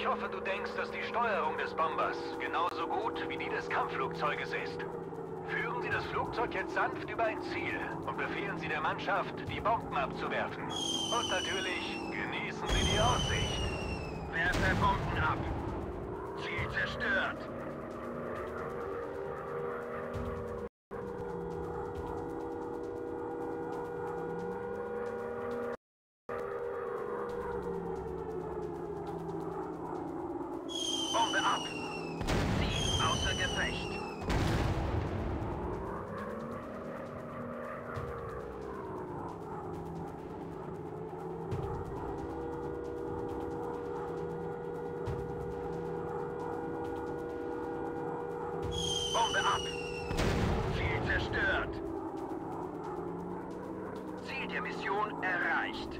Ich hoffe, du denkst, dass die Steuerung des Bombers genauso gut wie die des Kampfflugzeuges ist. Führen Sie das Flugzeug jetzt sanft über ein Ziel und befehlen Sie der Mannschaft, die Bomben abzuwerfen. Und natürlich genießen Sie die Aussicht. Werfe Bomben ab. Ziel zerstört. Ab. Ziel außer Gefecht. Bombe ab. Ziel zerstört. Ziel der Mission erreicht.